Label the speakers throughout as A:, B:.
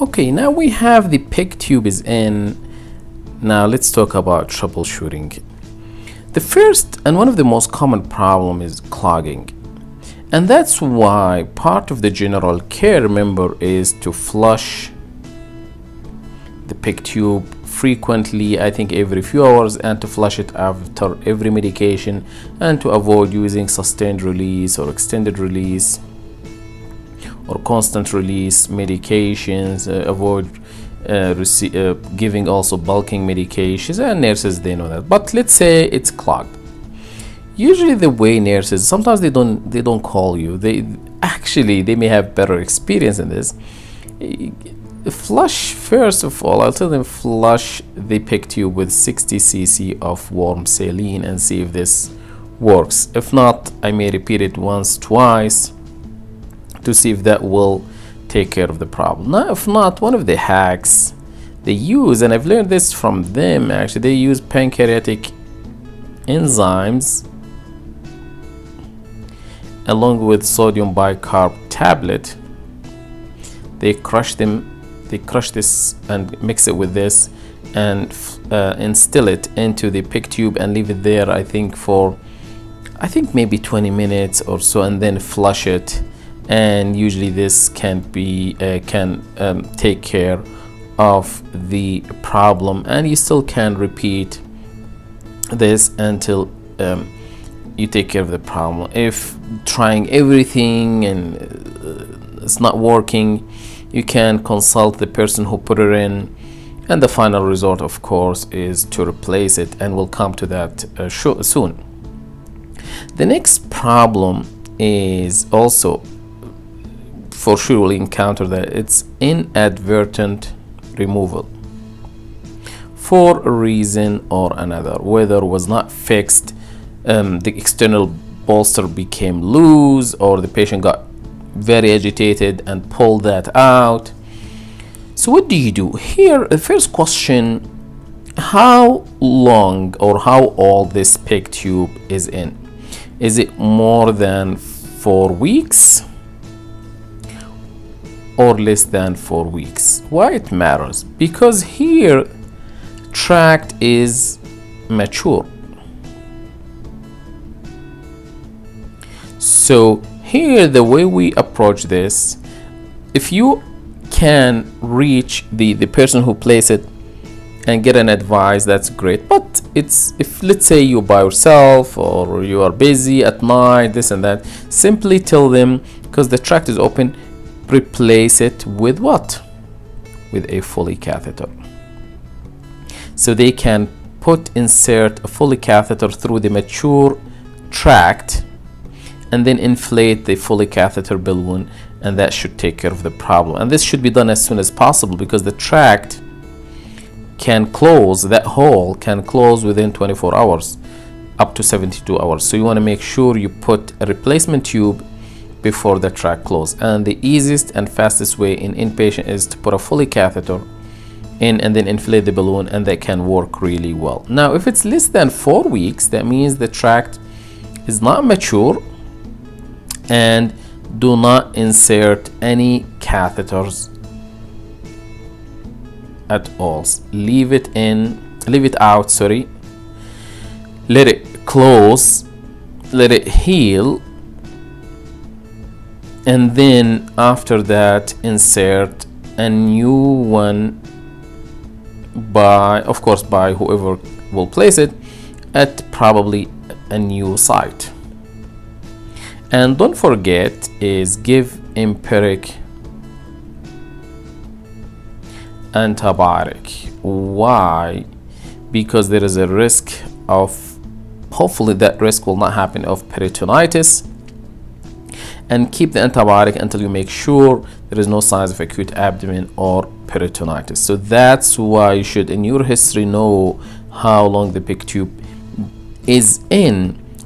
A: Okay, now we have the PEG tube is in. Now let's talk about troubleshooting. The first and one of the most common problem is clogging. And that's why part of the general care, remember, is to flush the PEG tube frequently, I think every few hours, and to flush it after every medication, and to avoid using sustained release or extended release or constant release medications, uh, avoid uh, uh, giving also bulking medications, and nurses they know that. But let's say it's clogged. Usually, the way nurses sometimes they don't they don't call you. They actually they may have better experience in this. Flush first of all. I'll tell them flush the tube with 60 cc of warm saline and see if this works. If not, I may repeat it once, twice to see if that will take care of the problem. Now, if not, one of the hacks they use, and I've learned this from them actually, they use pancreatic enzymes along with sodium bicarb tablet. They crush them, they crush this and mix it with this and uh, instill it into the PEG tube and leave it there, I think, for I think maybe 20 minutes or so, and then flush it and usually this can be uh, can um, take care of the problem. And you still can repeat this until um, you take care of the problem. If trying everything and uh, it's not working you can consult the person who put it in. And the final result of course is to replace it. And we'll come to that uh, soon. The next problem is also for sure will encounter that. It's inadvertent removal for a reason or another. Whether was not fixed um, the external bolster became loose or the patient got very agitated and pulled that out. So what do you do? Here the first question how long or how old this PEG tube is in? Is it more than four weeks or less than four weeks. Why it matters? Because here tract is mature. So here the way we approach this, if you can reach the, the person who placed it and get an advice, that's great. But it's if let's say you're by yourself or you are busy at night, this and that, simply tell them because the tract is open, replace it with what? With a Foley catheter. So they can put insert a Foley catheter through the mature tract and then inflate the Foley catheter balloon and that should take care of the problem. And this should be done as soon as possible because the tract can close, that hole can close within 24 hours up to 72 hours. So you want to make sure you put a replacement tube before the tract close and the easiest and fastest way in inpatient is to put a Foley catheter in and then inflate the balloon and that can work really well. Now if it's less than four weeks that means the tract is not mature and do not insert any catheters at all. Leave it in leave it out sorry. Let it close let it heal and then after that insert a new one by of course by whoever will place it at probably a new site. And don't forget is give empiric antibiotic. Why? Because there is a risk of hopefully that risk will not happen of peritonitis and keep the antibiotic until you make sure there is no signs of acute abdomen or peritonitis. So that's why you should in your history know how long the PEG tube is in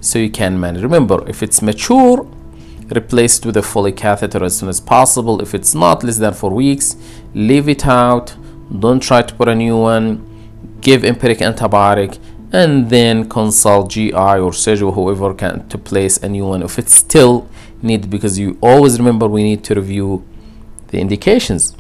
A: so you can manage. Remember, if it's mature, replace it with a Foley catheter as soon as possible. If it's not less than four weeks, leave it out. Don't try to put a new one. Give empiric antibiotic and then consult GI or surgeon, whoever can to place a new one. If it's still need because you always remember we need to review the indications